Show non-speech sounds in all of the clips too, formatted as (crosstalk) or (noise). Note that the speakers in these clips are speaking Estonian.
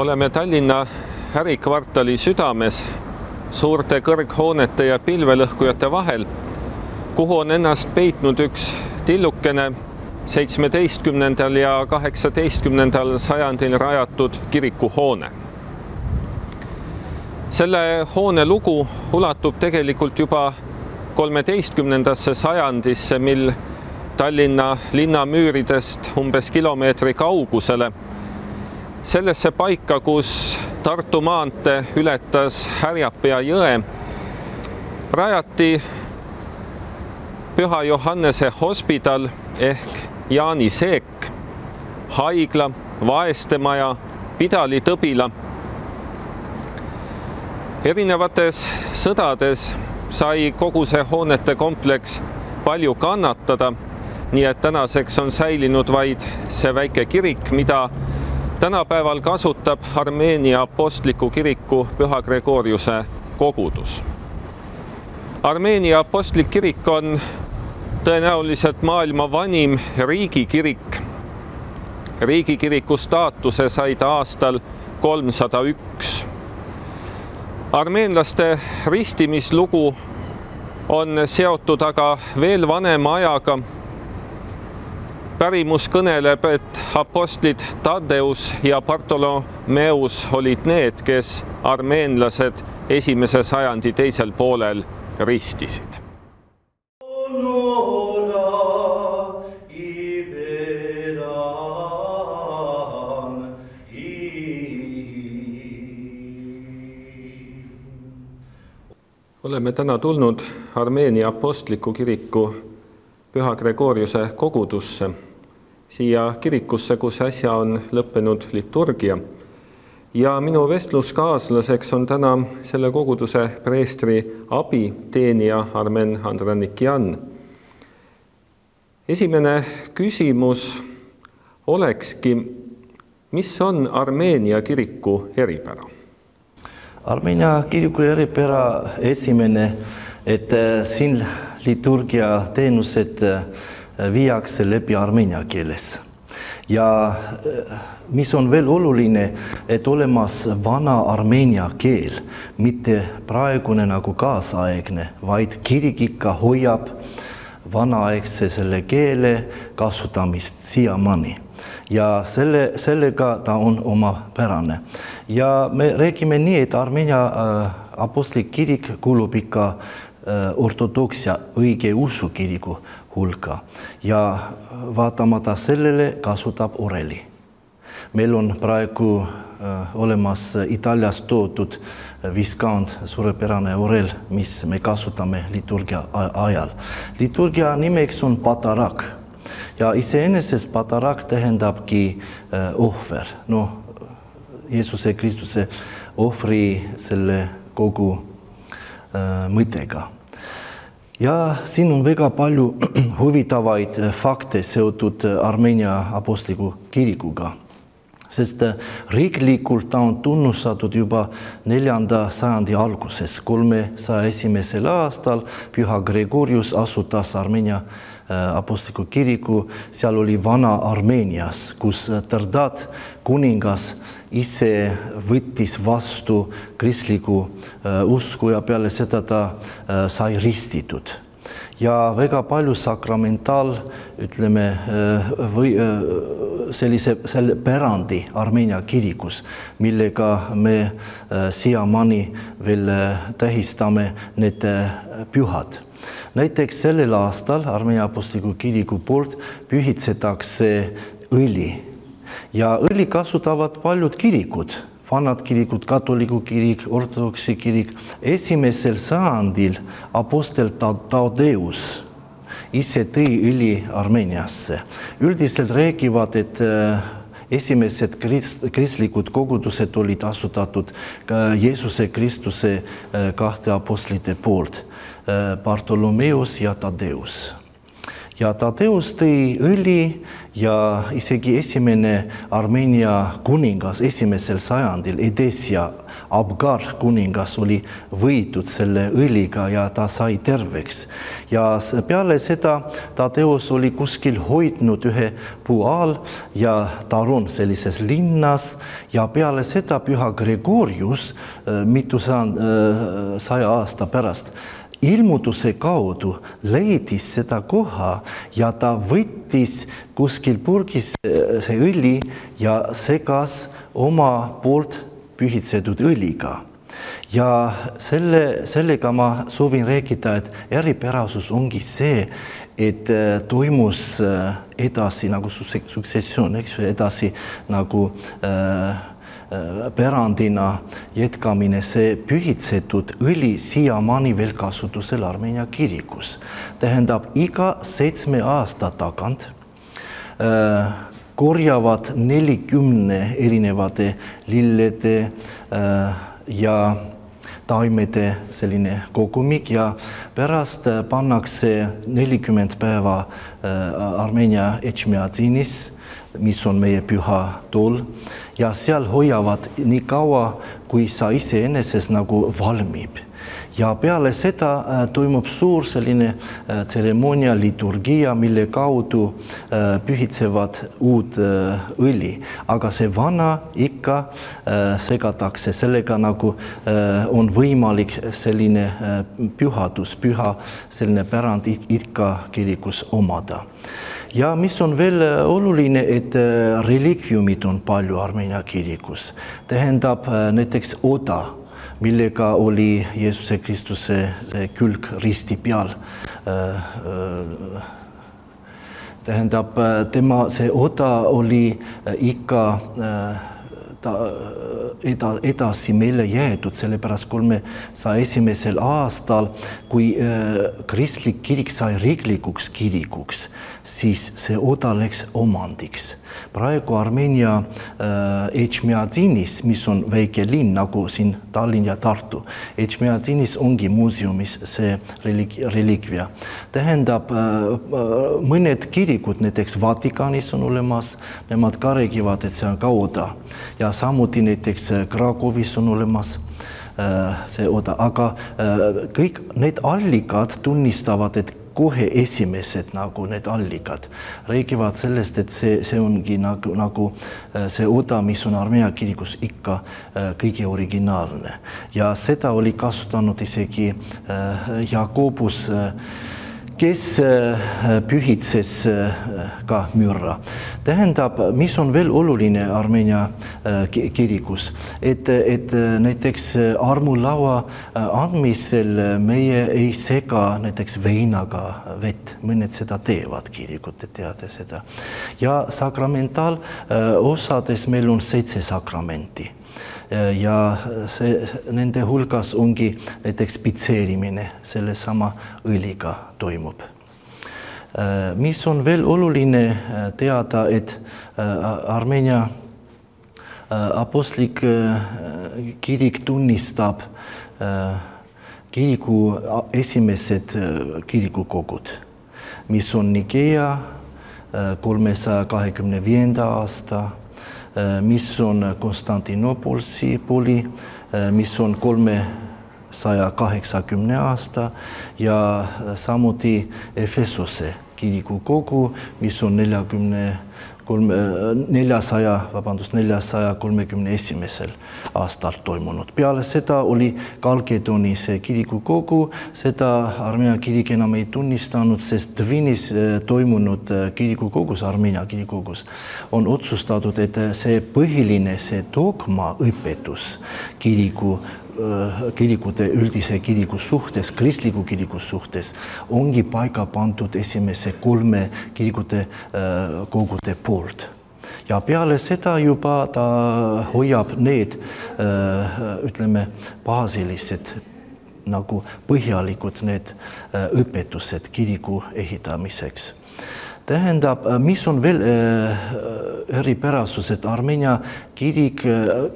oleme Tallinna ärikvartali südames, suurte kõrghoonete ja pilvelõhkujate vahel, kuhu on ennast peitnud üks tillukene seitsmeteistkümnendal ja kaheksateistkümnendal sajandil rajatud kirikuhoone. selle hoone lugu ulatub tegelikult juba kolmeteistkümnendasse sajandisse, mil Tallinna linnamüüridest umbes kilomeetri kaugusele sellesse paika, kus Tartu maantee ületas Härjapea jõe, rajati Püha Johannese hospidal ehk Jaani seek, haigla, vaestemaja, pidalitõbila. erinevates sõdades sai kogu see hoonete kompleks palju kannatada, nii et tänaseks on säilinud vaid see väike kirik, mida tänapäeval kasutab Armeenia Apostliku Kiriku Püha Gregoriuse kogudus. Armeenia Apostlik Kirik on tõenäoliselt maailma vanim riigikirik. riigikiriku staatuse sai ta aastal kolmsada üks. armeenlaste ristimislugu on seotud aga veel vanema ajaga pärimus kõneleb, et apostlid Tadeus ja Bartolomeus olid need, kes armeenlased esimese sajandi teisel poolel ristisid. oleme täna tulnud Armeenia Apostliku Kiriku Püha Gregoriuse kogudusse siia kirikusse, kus äsja on lõppenud liturgia. ja minu vestluskaaslaseks on täna selle koguduse preestri abiteenija Armen Andranikjan. esimene küsimus olekski, mis on Armeenia kiriku eripära? Armeenia kiriku eripära esimene, et äh, siin liturgia teenused äh, viiakse läbi armeenia keeles. ja äh, mis on veel oluline, et olemas vana armeenia keel, mitte praegune nagu kaasaegne, vaid kirik ikka hoiab vanaaegse selle keele kasutamist siiamaani ja selle, sellega ta on omapärane. ja me räägime nii, et Armeenia äh, apostlik kirik kuulub ikka äh, ortodoksia õigeusu kiriku hulka ja vaatamata sellele kasutab oreli. meil on praegu äh, olemas Itaaliast toodud viskand suurepärane orel, mis me kasutame liturgia ajal. liturgia nimeks on patarak ja iseenesest patarak tähendabki äh, ohver, noh, Jeesuse Kristuse ohvri selle kogu äh, mõttega ja siin on väga palju (clears throat) huvitavaid fakte seotud Armeenia apostliku kirikuga, sest riiklikult ta on tunnustatud juba neljanda sajandi alguses, kolmesaja esimesel aastal Püha Gregorius asutas Armeenia äh, apostliku kiriku, seal oli Vana-Armeenias, kus Tardat kuningas ise võttis vastu kristliku äh, usku ja peale seda ta äh, sai ristitud ja väga palju sakramentaal, ütleme või sellise, selle pärandi Armeenia kirikus, millega me siiamaani veel tähistame need pühad. Näiteks sellel aastal Armeenia apostliku kiriku poolt pühitsetakse õli ja õli kasutavad paljud kirikud, vanad kirikud, katoliku kirik, ortodoksi kirik. esimesel sajandil apostel Taudeus ise tõi õli Armeeniasse. üldiselt räägivad, et äh, esimesed krist, kristlikud kogudused olid asutatud Jeesuse Kristuse äh, kahte apostlite poolt, Bartolomeus ja Tadeus ja Tadeus tõi õli ja isegi esimene Armeenia kuningas esimesel sajandil, Edessia Abgar kuningas oli võitud selle õliga ja ta sai terveks. ja peale seda Tadeus oli kuskil hoidnud ühe puu all ja Tarun sellises linnas ja peale seda püha Gregorius mitusada, saja aasta pärast ilmutuse kaudu leidis seda koha ja ta võttis kuskil purgis see õli ja segas oma poolt pühitsetud õliga. ja selle, sellega ma soovin rääkida, et eripärasus ongi see, et toimus edasi nagu suksessioon, eks ju, edasi nagu äh, pärandina jätkamine, see pühitsetud õli siiamaani veel kasutusel Armeenia kirikus. tähendab, iga seitsme aasta tagant äh, korjavad nelikümne erinevate lillede äh, ja taimede selline kogumik ja pärast pannakse nelikümmend päeva äh, Armeenia Echmiadzinis mis on meie püha tool ja seal hoiavad nii kaua, kui sa iseenesest nagu valmib. ja peale seda äh, toimub suur selline äh, tseremoonia, liturgia, mille kaudu äh, pühitsevad uut õli, aga see vana ikka segatakse, sellega nagu on võimalik selline pühadus, püha selline pärand ikka kirikus omada ja mis on veel äh, oluline, et äh, relikviumid on palju Armeenia kirikus, tähendab äh, näiteks oda, millega oli Jeesuse Kristuse külg risti peal. tähendab, tema see oda oli ikka ta eda, edasi meile jäetud, sellepärast kolmesaja esimesel aastal, kui äh, kristlik kirik sai riiklikuks kirikuks, siis see oda läks omandiks. Praegu Armeenia äh, Echmiadzinis, mis on väike linn nagu siin Tallinn ja Tartu, Echmiadzinis ongi muuseumis see relik-, relikvia. tähendab äh, mõned kirikud, näiteks Vatikanis on olemas, nemad ka räägivad, et see on ka oda ja samuti näiteks Krakowis on olemas see oda, aga kõik need allikad tunnistavad, et kohe esimesed nagu need allikad. Räägivad sellest, et see, see ongi nagu, nagu see oda, mis on Armeenia kirikus ikka kõige originaalne. Ja seda oli kasutanud isegi Jakobus kes äh, pühitses äh, ka mürra. tähendab, mis on veel oluline Armeenia äh, kirikus, et, et näiteks armulaua andmisel meie ei sega näiteks veinaga vett, mõned seda teevad, kirikud, te teate seda. ja sakramentaalosades meil on seitse sakramenti ja see, nende hulgas ongi näiteks pitseerimine sellesama õliga toimub. mis on veel oluline teada, et Armeenia apostlik kirik tunnistab kiriku esimesed kirikukogud, mis on Nigeia kolmesaja kahekümne viienda aasta Äh, Eh, mission on Konstantinopolii, eh, mis on kolme 180 aasta ja eh, samuti Efesose kirikukoku, mission on 40 kolm, äh, neljasaja, vabandust, neljasaja kolmekümne esimesel aastal toimunud. peale seda oli Kalkedoni see kirikukogu, seda Armenia kirik enam ei tunnistanud, sest Dvinis äh, toimunud äh, kirikukogus, Armenia kirikukogus, on otsustatud, et see põhiline, see dogma õpetus kiriku kirikute, üldise kiriku suhtes, kristliku kiriku suhtes ongi paika pandud esimese kolme kirikute äh, kogude poolt. Ja peale seda juba ta hoiab need äh, ütleme, baasilised nagu põhjalikud need õpetused kiriku ehitamiseks tähendab, mis on veel eripärasus, et Armeenia kirik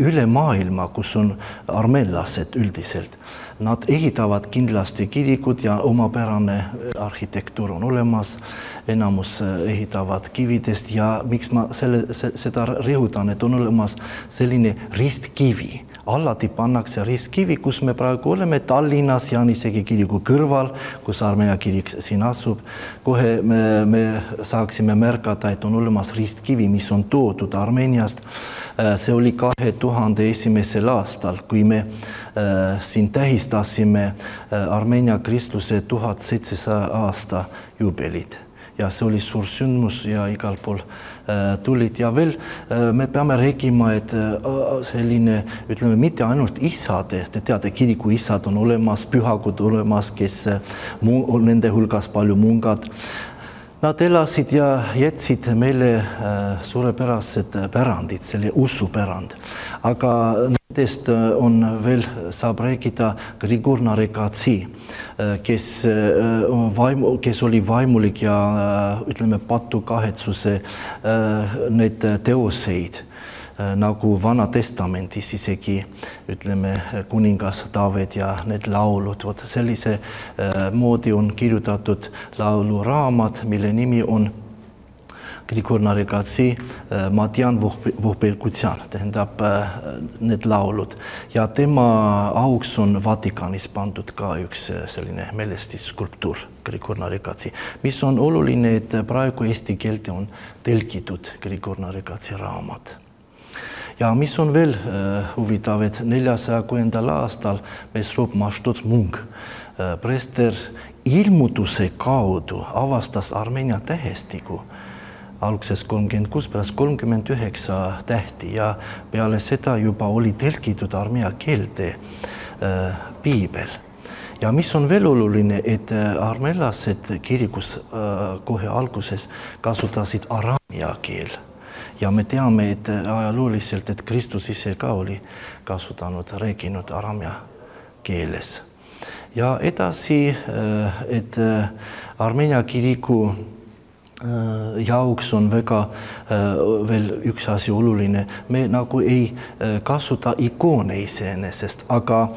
üle maailma, kus on armeenlased üldiselt, nad ehitavad kindlasti kirikut ja omapärane arhitektuur on olemas, enamus ehitavad kividest ja miks ma selle, seda rõhutan, et on olemas selline ristkivi alati pannakse ristkivi, kus me praegu oleme Tallinnas Jaanisegi kiriku kõrval, kus Armeenia kirik siin asub. kohe me, me saaksime märgata, et on olemas ristkivi, mis on toodud Armeeniast. Äh, see oli kahe tuhande esimesel aastal, kui me äh, siin tähistasime äh, Armeenia kristluse tuhat seitsesaja aasta juubelit ja see oli suur sündmus ja igal pool äh, tulid ja veel äh, me peame rääkima, et äh, selline ütleme, mitte ainult isad, te teate, kiriku isad on olemas, pühakod olemas, kes on nende hulgas palju mungad. Nad elasid ja jätsid meile suurepärased pärandid, selle usupärand, aga Nendest äh, on veel, saab rääkida Grigor Narekatsi, äh, kes äh, vaimu, kes oli vaimulik ja ütleme, patukahetsuse neid teoseid nagu Vana Testamendis isegi ütleme, kuningas Taavet ja need laulud, vot sellise moodi on kirjutatud lauluraamat, mille nimi on Grigor Naregatsi äh, Madian Vuhbelkutjan, tähendab äh, need laulud. Ja tema auks on Vatikanis pandud ka üks äh, selline mälestisskulptuur, Grigor Naregatsi, mis on oluline, et praegu eesti keelde on tõlgitud Grigor Naregatsi raamat ja mis on veel äh, huvitav, et neljasaja kuuendal aastal Mesrop Maštots Munk äh, preester ilmutuse kaudu avastas Armeenia tähestiku alguses kolmkümmend kuus, pärast kolmkümmend üheksa tähti ja peale seda juba oli tõlgitud armeeja keelde äh, piibel. ja mis on veel oluline, et armeelased kirikus äh, kohe alguses kasutasid araamia keel ja me teame, et äh, ajalooliselt, et Kristus ise ka oli kasutanud, rääkinud araamia keeles. ja edasi, äh, et Armeenia kiriku Äh, jaoks on väga äh, veel üks asi oluline, me nagu ei äh, kasuta ikoone iseenesest, aga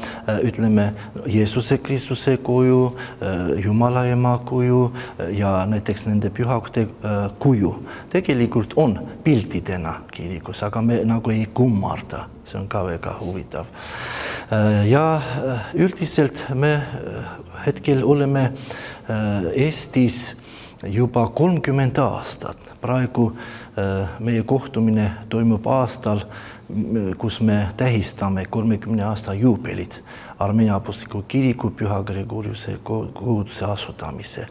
ütleme Jeesuse Kristuse kuju, Jumala ema kuju ja näiteks nende pühakude kuju. Tegelikult on piltidena kirikus, aga me nagu ei kummarda, see on ka väga huvitav. ja üldiselt me hetkel oleme Eestis juba kolmkümmend aastat. praegu äh, meie kohtumine toimub aastal, kus me tähistame kolmekümne aasta juubelit Armeenia Apostliku Kiriku Püha Gregoriuse koguduse asutamise.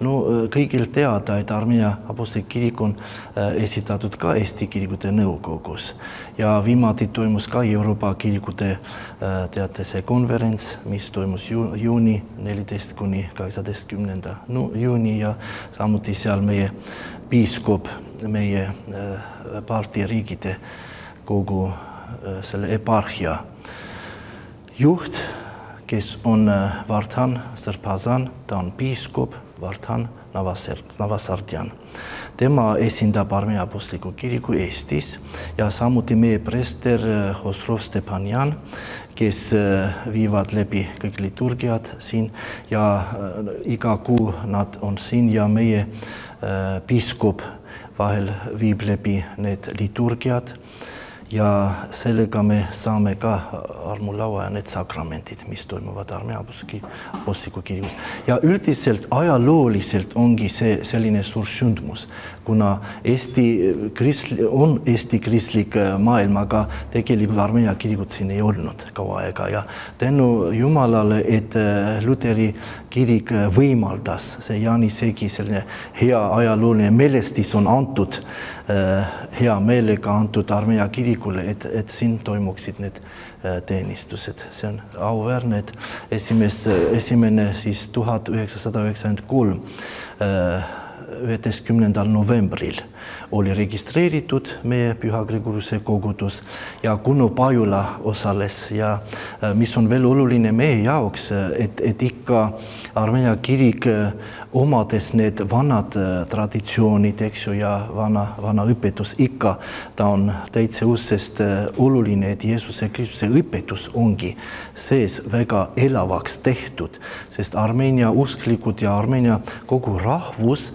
no äh, kõigil teada, et Armeenia Apostlik Kirik on äh, esitatud ka Eesti Kirikute Nõukogus ja viimati toimus ka Euroopa kirikute äh, teate see konverents, mis toimus ju, juuni neliteist kuni kaheksateistkümnenda no, juuni ja samuti seal meie piiskop, meie Balti riikide kogu selle eparhia juht, kes on äh, Vartan Srpazan, ta on piiskop Vartan Navasardjan. tema esindab Armeenia Apostliku Kiriku Eestis ja samuti meie preester äh, Ostrov Stepanjan, kes äh, viivad läbi kõik liturgiad siin ja iga kuu nad on siin ja meie piiskop vahel viib läbi need liturgiad ja sellega me saame ka armulaua ja need sakramendid, mis toimuvad Armeenia apostliku kirikus. ja üldiselt ajalooliselt ongi see selline suur sündmus, kuna Eesti kristli, on Eesti kristlik maailm, aga tegelikult Armeenia kirikut siin ei olnud kaua aega ja tänu Jumalale, et äh, Luteri kirik võimaldas, see Jaani Segi selline hea ajalooline mälestis on antud äh, hea meelega antud Armeenia kirikule, et, et siin toimuksid need äh, teenistused, see on auväärne, et esimees, esimene siis tuhat üheksasada üheksakümmend kolm üheteistkümnendal novembril oli registreeritud meie Püha Gregoriuse kogudus ja Kuno Pajula osales ja mis on veel oluline meie jaoks, et, et ikka Armeenia kirik omades need vanad traditsioonid, eks ju, ja vana, vana õpetus ikka, ta on täitsa uus, sest oluline, et Jeesuse Kristuse õpetus ongi sees väga elavaks tehtud, sest Armeenia usklikud ja Armeenia kogu rahvus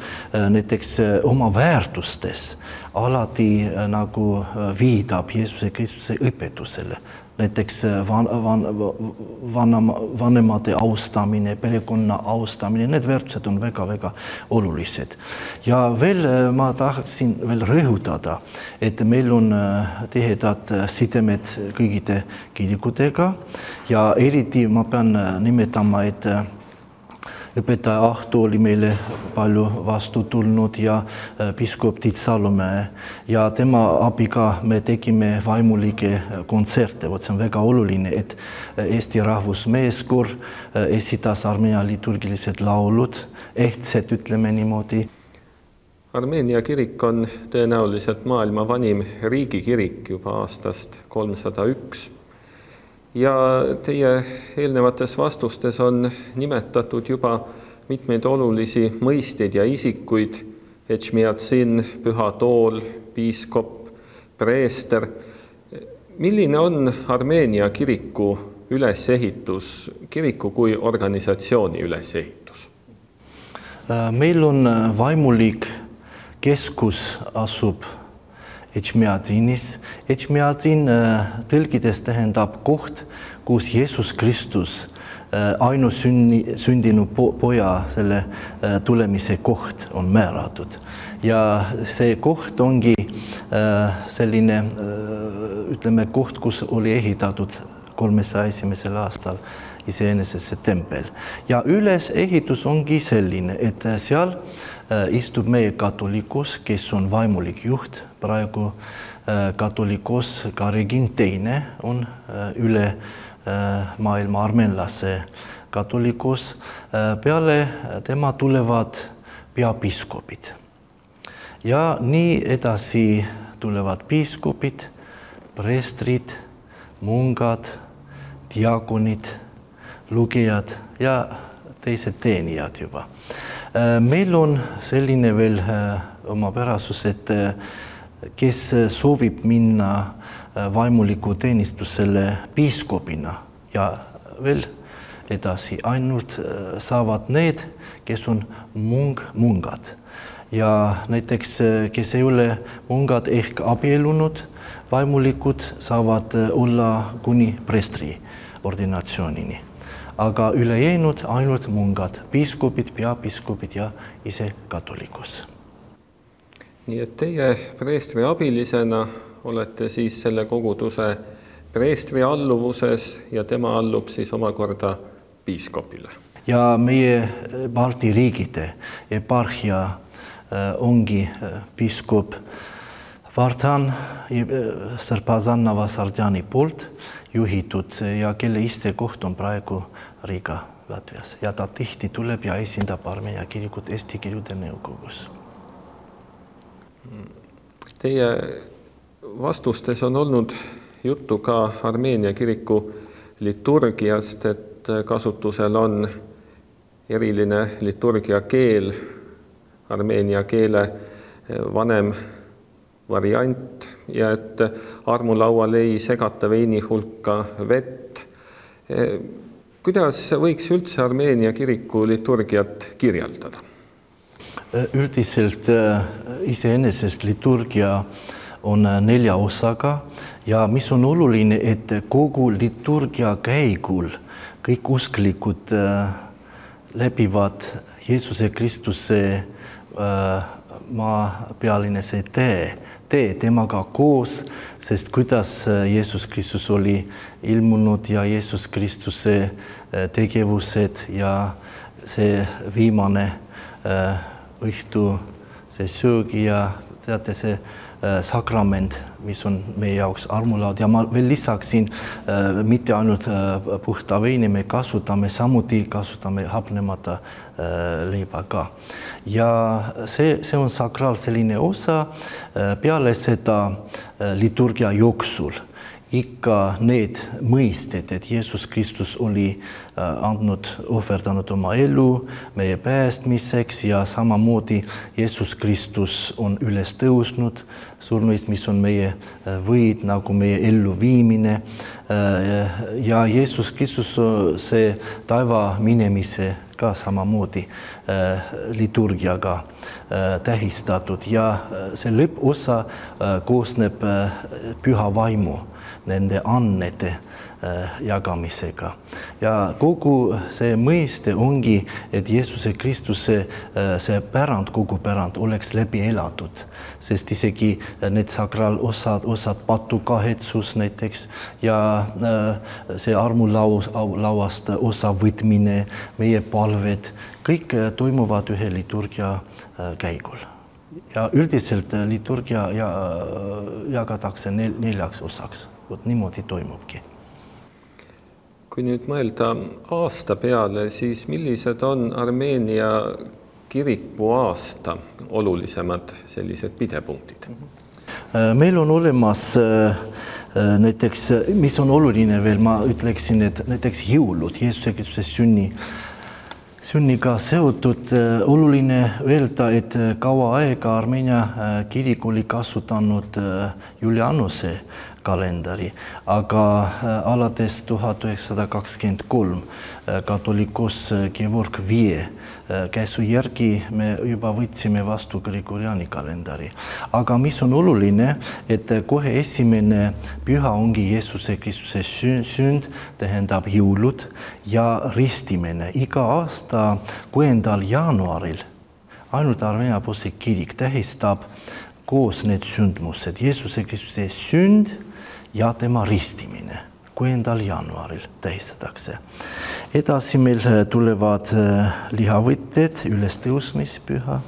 näiteks oma väärtustes. Alati nagu viidab Jeesuse Kristuse õpetusele. Näiteks van, van, vanema, vanemate austamine, perekonna austamine, need väärtused on väga-väga olulised. ja veel ma tahaksin veel rõhutada, et meil on tihedad sidemed kõigide kirikutega. Ja eriti ma pean nimetama, et õpetaja Ahto oli meile palju vastu tulnud ja piiskop Tiit Salumäe ja tema abiga me tegime vaimulikke kontserte, vot see on väga oluline, et Eesti Rahvusmeeskoor esitas Armeenia liturgilised laulud, ehtsed, ütleme niimoodi. Armeenia kirik on tõenäoliselt maailma vanim riigikirik juba aastast kolmsada üks ja teie eelnevates vastustes on nimetatud juba mitmeid olulisi mõisteid ja isikuid, püha tool, piiskop, preester. milline on Armeenia kiriku ülesehitus, kiriku kui organisatsiooni ülesehitus? meil on vaimulik keskus asub Ečmiadzinis. Ečmiadzin tõlkides tähendab koht, kus Jeesus Kristus ainusünni, sündinud po poja selle tulemise koht on määratud ja see koht ongi selline ütleme koht, kus oli ehitatud kolmesaja esimesel aastal iseenesest see tempel ja ülesehitus ongi selline, et seal istub meie katolikus, kes on vaimulik juht, praegu katolikos Karegin teine on üle maailma armeenlase katolikus. peale tema tulevad peapiiskopid ja nii edasi tulevad piiskopid, preestrid, mungad, diaakonid, lugejad ja teised teenijad juba. Meil on selline veel omapärasus, et kes soovib minna vaimuliku teenistusele piiskopina ja veel edasi, ainult saavad need, kes on mung, mungad ja näiteks, kes ei ole mungad ehk abiellunud, vaimulikud saavad olla kuni preestri ordinatsioonini. Aga ülejäänud ainult mungad, piiskopid, peapiiskopid ja ise katolikus nii et teie preestri abilisena olete siis selle koguduse preestri alluvuses ja tema allub siis omakorda piiskopile. ja meie Balti riikide eparhia ongi piiskop Vartan Sărpazan Navasardjani poolt juhitud. Ja kelle istekoht on praegu Riga Latvias. Ja ta tihti tuleb ja esindab Armeenia kirikut Eesti Kirjude Nõukogus. Teie vastustes on olnud juttu ka Armeenia kiriku liturgiast, et kasutusel on eriline liturgia keel, armeenia keele vanem variant ja et armulaual ei segata veini hulka vett. kuidas võiks üldse Armeenia kiriku liturgiat kirjeldada? üldiselt iseenesest liturgia on nelja osaga ja mis on oluline, et kogu liturgia käigul kõik usklikud läbivad Jeesuse Kristuse maapealine see tee, tee temaga koos, sest kuidas Jeesus Kristus oli ilmunud ja Jeesus Kristuse tegevused ja see viimane õhtu see söögi ja teate, see sakrament, mis on meie jaoks armulaud ja ma veel lisaksin äh, mitte ainult äh, puhta veini, me kasutame samuti, kasutame hapnemata äh, leiba ka. ja see, see on sakraal selline osa äh, peale seda äh, liturgia jooksul ikka need mõisted, et Jeesus Kristus oli äh, andnud, ohverdanud oma elu meie päästmiseks ja samamoodi Jeesus Kristus on üles tõusnud surnuist, mis on meie äh, võit nagu meie elluviimine. Äh, ja Jeesus Kristus, see taeva minemise ka samamoodi liturgiaga tähistatud. Ja see lõpuosa koosneb püha vaimu nende annete äh, jagamisega. ja kogu see mõiste ongi, et Jeesuse Kristuse äh, see pärand, kogu pärand oleks läbi elatud, sest isegi need sakraalosad, osad patukahetsus näiteks ja äh, see armulau, lauast osavõtmine, meie palved, kõik toimuvad ühe liturgia käigul ja üldiselt liturgia ja, jagatakse nel, neljaks osaks vot niimoodi toimubki. Kui nüüd mõelda aasta peale, siis millised on Armeenia kiriku aasta olulisemad sellised pidepunktid? meil on olemas äh, äh, näiteks, mis on oluline veel, ma ütleksin, et näiteks jõulud, Jeesuse Kristuse sünni sünniga seotud äh, oluline öelda, et kaua aega Armeenia kirik oli kasutanud Julianuse kalendari, aga äh, alates tuhat üheksasada kakskümmend kolm äh, katolikus äh, Georg Viie käsu järgi me juba võtsime vastu Gregoriani kalendari. aga mis on oluline, et kohe esimene püha ongi Jeesuse Kristuse sünd, tähendab jõulud ja ristimine. Iga aasta kuuendal jaanuaril ainult Armeenia Apostlik Kirik tähistab koos need sündmused, Jeesuse Kristuse sünd ja tema ristimine kuuendal jaanuaril tähistatakse. edasi meil tulevad äh, lihavõtted, ülestõusmispüha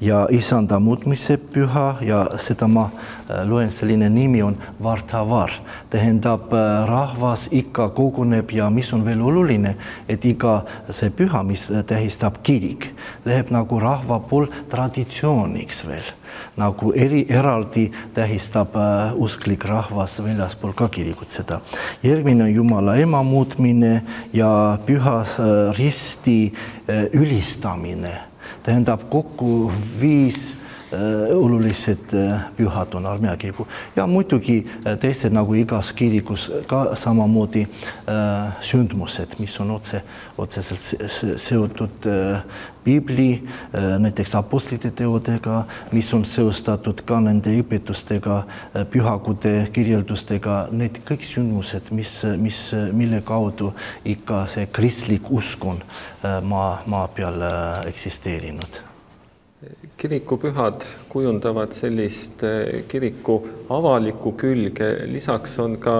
ja isanda muutmise püha ja seda ma äh, loen, selline nimi on Vartavar, tähendab äh, rahvas ikka koguneb ja mis on veel oluline, et iga see püha, mis tähistab kirik, läheb nagu rahva pool traditsiooniks veel. Nagu eri, eraldi tähistab äh, usklik rahvas väljaspool ka kirikut seda. järgmine on Jumala ema muutmine ja püha äh, risti äh, ülistamine tähendab kokku viis olulised äh, pühad on Armenia kiriku ja muidugi äh, teised nagu igas kirikus ka samamoodi sündmused, mis on otse, otseselt seotud piibli, näiteks apostlite teodega, mis on seostatud ka nende õpetustega, pühakude kirjeldustega, need kõik sündmused, mis, mis, mille kaudu ikka see kristlik usk on maa, maa peal eksisteerinud kirikupühad kujundavad sellist eh, kiriku avalikku külge, lisaks on ka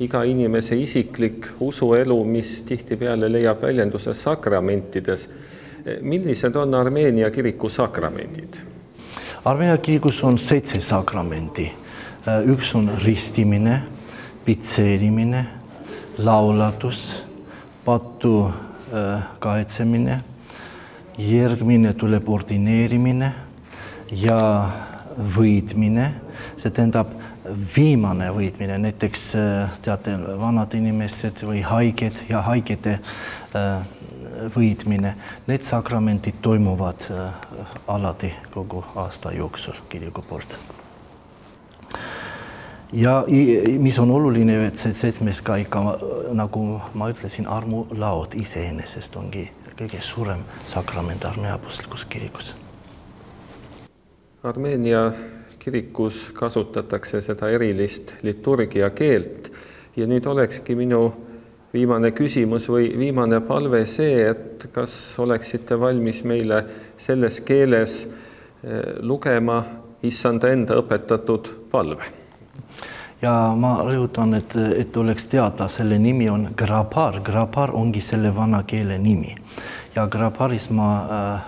iga inimese isiklik usuelu, mis tihtipeale leiab väljenduse sakramentides. millised on Armeenia kiriku sakramendid? Armeenia kirikus on seitse sakramenti. üks on ristimine, pitseerimine, laulatus, patu eh, kahetsemine järgmine tuleb ordineerimine ja võitmine, see tähendab viimane võitmine, näiteks äh, teate, vanad inimesed või haiged ja haigete äh, võitmine, need sakramendid toimuvad äh, alati kogu aasta jooksul kiriku poolt. ja mis on oluline, et see seitsmes ka ikka nagu ma ütlesin, armulaod iseenesest ongi kõige suurem sakrament Armeenia apostlikus kirikus. Armeenia kirikus kasutatakse seda erilist liturgia keelt ja nüüd olekski minu viimane küsimus või viimane palve see, et kas oleksite valmis meile selles keeles eh, lugema issanda enda õpetatud palve ja ma rõhutan, et, et oleks teada, selle nimi on grapar, grapar ongi selle vana keele nimi. Ja Grabaris ma äh,,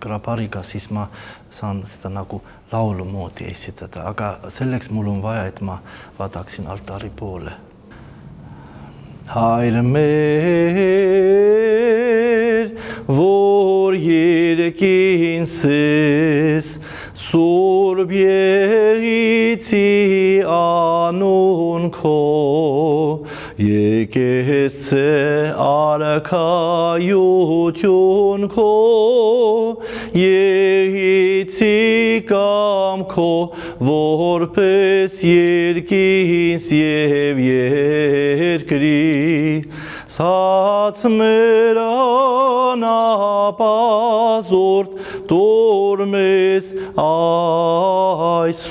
Grabariga siis ma saan seda nagu laulu moodi esitada, aga selleks mul on vaja, et ma vaadaksin altari poole. Hayr mer vor yirkinsiz. Sur bieti anun ko yekesse arka yutun ko yehiti կամքո որպես երկինս եւ երկրի սած մեր անապազորդ տոր մեզ այսօր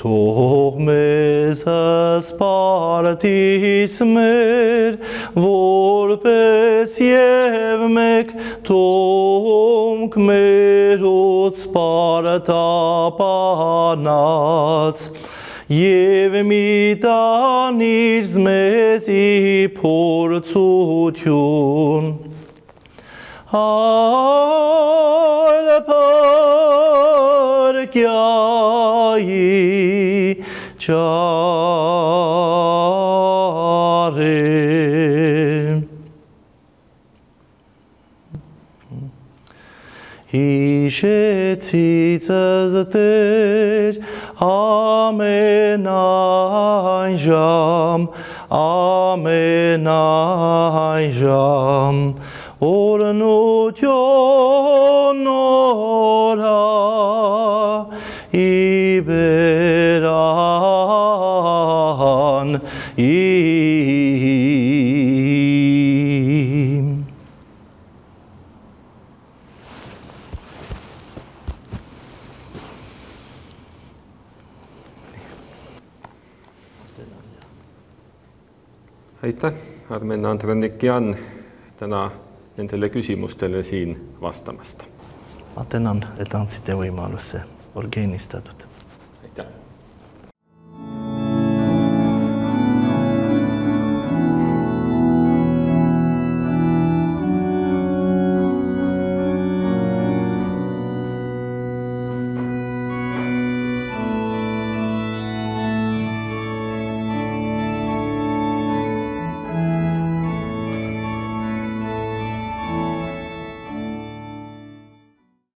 թող մեզ հսպարտիս մեր որպես եւ մեկ թողք մերոց պարտապանած Եվ մի տանիր զմեսի փորձություն Այլ պարկյայի ճան Իշեցիծզտեր ամենայն ժամ, ամենայն ժամ, օրնություն նորա իբերան իմ aitäh, Armen Andrenik-Jan, täna nendele küsimustele siin vastamast. ma tänan, et andsite võimaluse, olge õnnistatud. aitäh